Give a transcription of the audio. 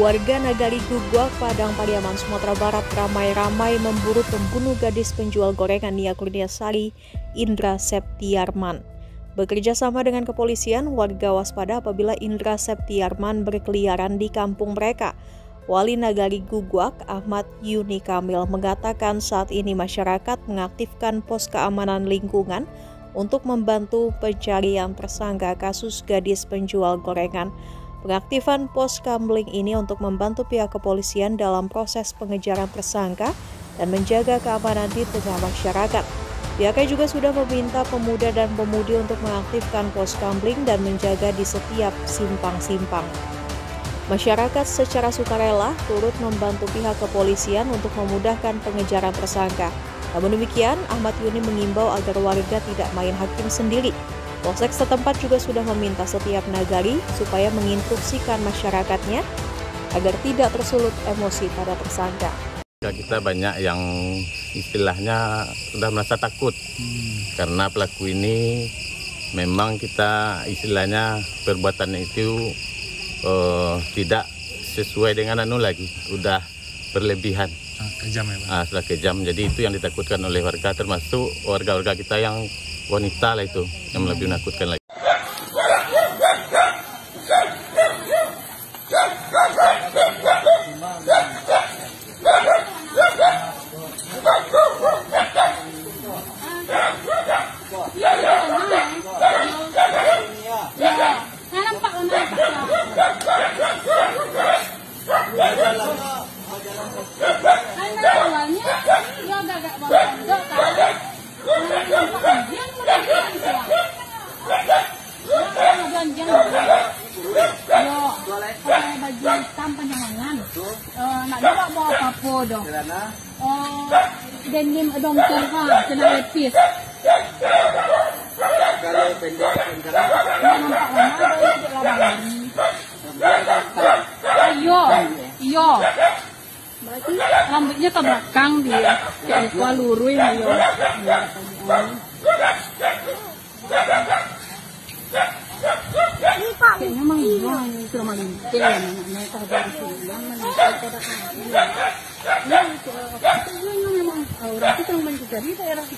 Warga Nagari Gugwak, Padang Pariaman, Sumatera Barat ramai-ramai memburu pembunuh gadis penjual gorengan Nia Kurniasari, Indra Septiarman. Bekerja sama dengan kepolisian, warga waspada apabila Indra Septiarman berkeliaran di kampung mereka. Wali Nagari Gugwak, Ahmad Yuni Kamil, mengatakan saat ini masyarakat mengaktifkan pos keamanan lingkungan untuk membantu pencarian tersangka kasus gadis penjual gorengan. Pengaktifan pos kamling ini untuk membantu pihak kepolisian dalam proses pengejaran tersangka dan menjaga keamanan di tengah masyarakat. Pihaknya juga sudah meminta pemuda dan pemudi untuk mengaktifkan pos kamling dan menjaga di setiap simpang-simpang. Masyarakat secara sukarela turut membantu pihak kepolisian untuk memudahkan pengejaran tersangka. Namun demikian, Ahmad Yuni mengimbau agar warga tidak main hakim sendiri, Polsek setempat juga sudah meminta setiap nagari supaya menginstruksikan masyarakatnya agar tidak tersulut emosi pada tersangka. Kita banyak yang istilahnya sudah merasa takut hmm. karena pelaku ini memang kita istilahnya perbuatan itu uh, tidak sesuai dengan anu lagi, sudah berlebihan. Ah, kejam ya, Ah, sudah kejam. Jadi itu yang ditakutkan oleh warga, termasuk warga-warga kita yang wanita lah itu yang lebih menakutkan lagi. Karena dong. Oh, denim dong ha, kena lepis. Kalau pendek pendek. Nampak lama dia duduk lari. Iyo, iyo. Berarti rambutnya ke belakang dia. Kayak kuah lurui iyo. Kayaknya emang iya yang sudah malintir, naik dari siang, melintir ke depan. Ya, itu, itu memang orang itu yang mencari daerah itu.